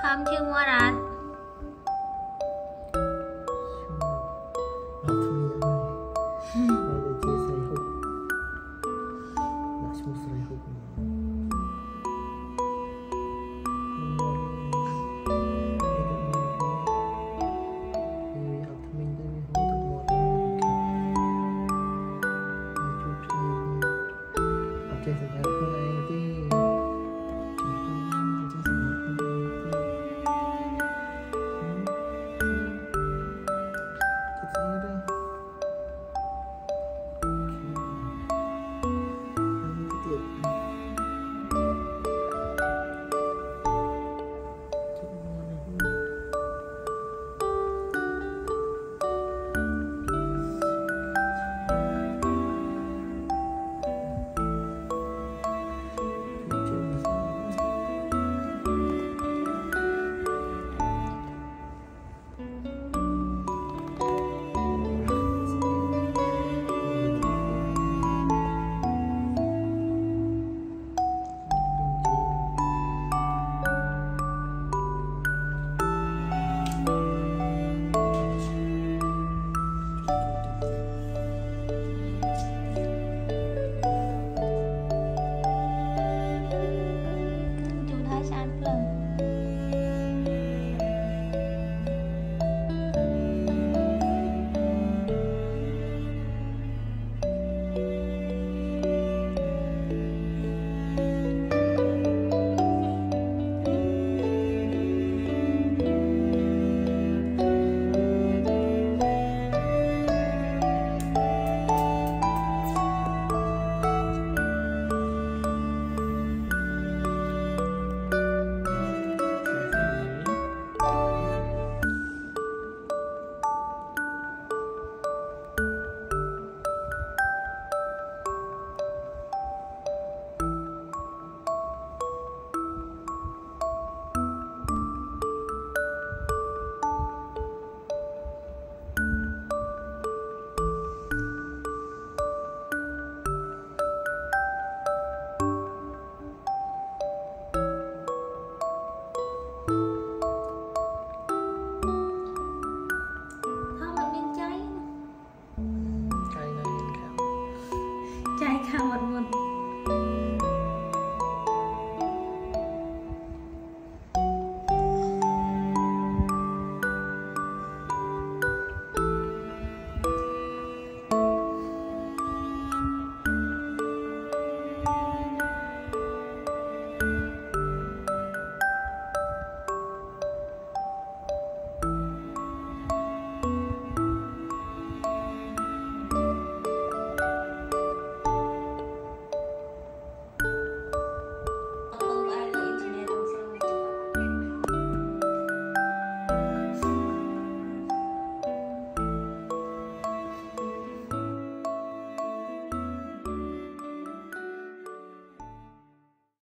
Come to Moran.